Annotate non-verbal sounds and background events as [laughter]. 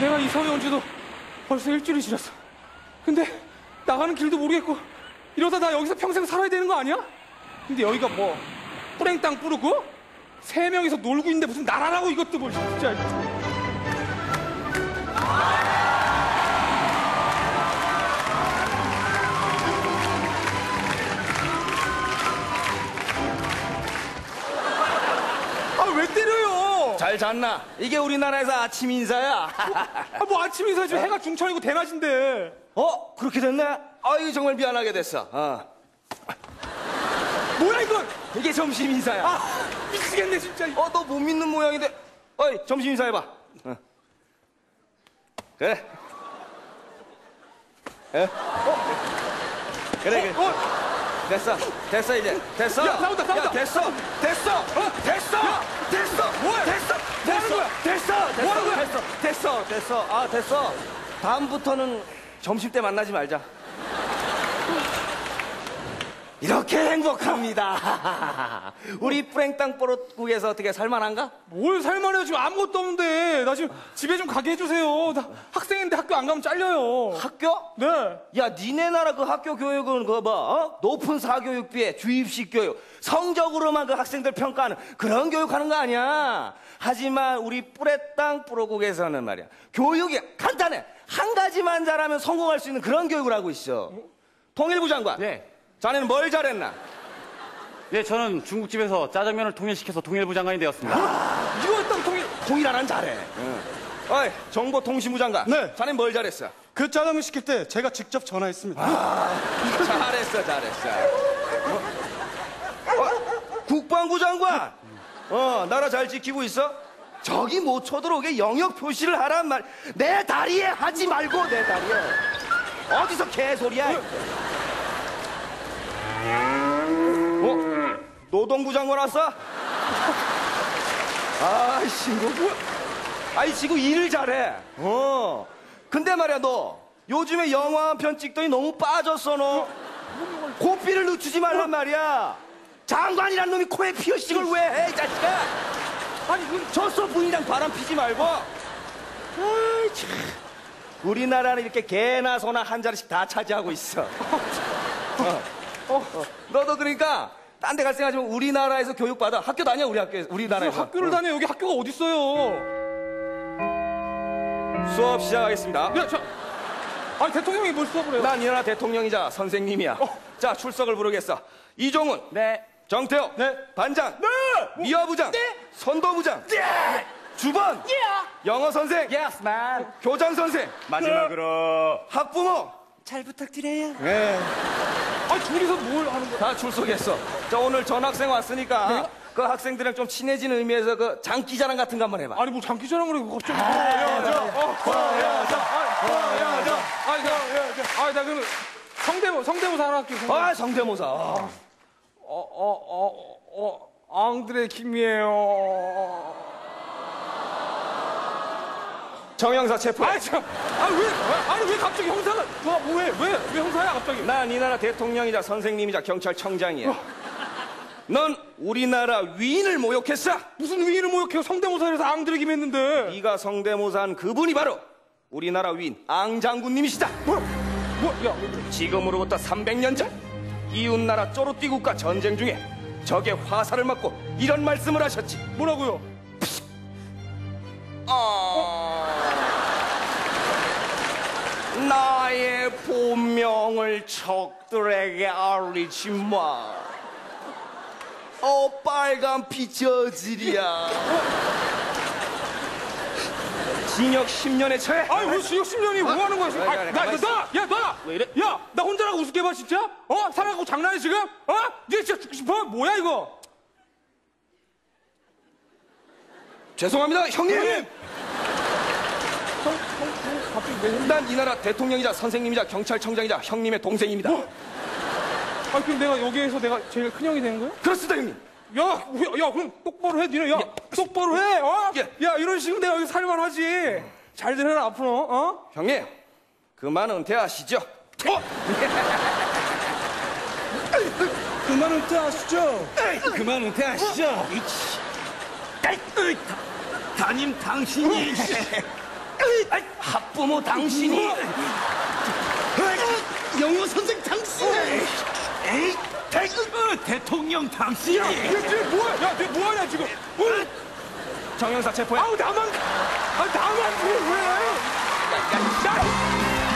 내가 이사회 온 지도 벌써 일주일이 지났어. 근데 나가는 길도 모르겠고 이러다 나 여기서 평생 살아야 되는 거 아니야? 근데 여기가 뭐 뿌랭 땅 뿌르고 세 명이서 놀고 있는데 무슨 나라라고 이것도 뭐 진짜. 잘 잤나? 이게 우리나라에서 아침 인사야. 아 뭐 아침 인사 지금 해가 중천이고 대낮인데 어? 그렇게 됐네? 아유 정말 미안하게 됐어. 어. 뭐야 이건? 이게 점심 인사야. 아 미치겠네 진짜. 어, 너 못 믿는 모양인데. 어이, 점심 인사 해봐. 어. 그래. 에? 어? 그래, 그래. 어? 됐어. 됐어, 이제. 됐어. 야, 나온다, 나온다. 야, 됐어. 됐어. 어? 됐어. 야. 됐어. 뭐야? 됐어. 뭐 하는 거야? 됐어. 됐어. 뭐 하는 거야? 됐어. 됐어. 됐어. 아, 됐어. 다음부터는 점심 때 만나지 말자. 이렇게 행복합니다. [laughs] 우리 프랭땅 뽀롯국에서 어떻게 살만한가? 뭘 살만해요 지금 아무것도 없는데 나 지금 집에 좀 가게 해주세요 나 학생인데 학교 안 가면 잘려요 학교? 네 야, 니네 나라 그 학교 교육은 그거 뭐, 어? 높은 사교육비에 주입식 교육, 성적으로만 그 학생들 평가하는 그런 교육하는 거 아니야. 하지만 우리 뿌레땅 뿌로국에서는 말이야. 교육이 간단해. 한 가지만 잘하면 성공할 수 있는 그런 교육을 하고 있어. 통일부 장관. 네. 자네는 뭘 잘했나? 네, 저는 중국집에서 짜장면을 통일시켜서 통일부 장관이 되었습니다. 이거 일단 통일 통일 하나는 잘해. 어이, 정보통신부 장관. 네. 자네는 뭘 잘했어? 그 짜장면 시킬 때 제가 직접 전화했습니다. 잘했어, 잘했어. 어? 어? 국방부 장관. 어, 나라 잘 지키고 있어? 저기 못 쳐들어오게 영역 표시를 하란 말. 내 다리에 하지 말고 내 다리에. 어디서 개소리야? 어? 노동부 장관 왔어? 아이씨, 뭐야? 아이, 지금 일을 잘해. 어. 근데 말이야, 너. 요즘에 영화 한 편 찍더니 너무 빠졌어, 너. 고삐를 늦추지 말란 말이야. 장관이란 놈이 코에 피어싱을 왜 해, 이 자식아? 아니, 그 젖소 부인이랑 바람 피지 말고. 아이, 참. 우리나라는 이렇게 개나 소나 한 자리씩 다 차지하고 있어. [laughs] 어. 어. 너도 그러니까 딴 데 갈 생각 하지 말고 우리나라에서 교육받아. 학교 다녀, 우리 학교에서. 우리나라에서. 학교를 다녀 여기 학교가 어딨어요 수업 시작하겠습니다. 야 저 아니 대통령이 뭘 수업을 해요 난이 나라 대통령이자 선생님이야. 자, 출석을 부르겠어. 이종훈. 네. 정태호. 네. 반장. 네. 미화부장. 네. 선도부장. 네. 주번. 영어 선생. Yes, man. 교장 선생. 마지막으로. 학부모. 잘 부탁드려요. 아니 둘이서 뭘 하는 거야 다 출석했어. 자, 오늘 전학생 왔으니까 그 학생들이랑 좀 친해지는 의미에서 그 장기자랑 같은 거 한번 해봐. 아니 뭐 장기자랑 그래 갑자기 어 보여줘 보여줘 아니 나 아니 나 그러면 성대모 성대모사 하나 할게요 성대모사. 아, 성대모사. 아. 어, 어, 어, 어, 앙드레 김이에요. 정영사 체포해. 아니, 참, 아니, 왜, 아니, 왜 갑자기 형사가, 뭐, 뭐, 왜, 왜, 왜 형사야, 갑자기? 난 이 나라 대통령이자 선생님이자 경찰청장이야. 넌 우리나라 위인을 모욕했어. 무슨 위인을 모욕해요? 성대모사에서 앙드레 김 했는데. 네가 성대모사한 그분이 바로 우리나라 위인 앙장군님이시다. 뭐야, 뭐, 야, 지금으로부터 300년 전 이웃나라 쪼르띠 국가 전쟁 중에 적의 화살을 맞고 이런 말씀을 하셨지. 뭐라고요? 나의 본명을 적들에게 알리지 마. 어, 빨간 피 저질이야. 징역 10년에 처해. 아니, 왜 지금 10년이 뭐 하는 거야, 지금? 왜, 아, 왜, 나, 나, 나, 야, 나! 왜 이래? 야, 나 혼자라고 우습게 봐, 진짜? 어? 사랑하고 장난해, 지금? 어? 니가 진짜 죽고 싶어? 뭐야, 이거? 죄송합니다, 형님. 형, 형, 형? 난 이 나라 대통령이자 선생님이자 경찰청장이자 형님의 동생입니다. 아니, 그럼 내가 여기에서 내가 제일 큰 형이 되는 거야? 그렇습니다, 형님. 야, 야, 야, 그럼 똑바로 해, 니네. 야, 똑바로 해, 어? 예. 야, 이런 식으로 내가 여기 살만 하지. 잘들 해라, 앞으로, 어? 형님, 그만 은퇴하시죠. 어? [laughs] 그만 은퇴하시죠. 그만 은퇴하시죠. 담임 당신이 아이, 학부모 당신이 영어 선생 당신이 에이, 대, 어, 대통령 당신이 야, 야, 뭐야? 야, 뭐하냐 지금? 뭐? 정형사 체포해. 아우 나만, 아 나만 왜? 야, 야, 야.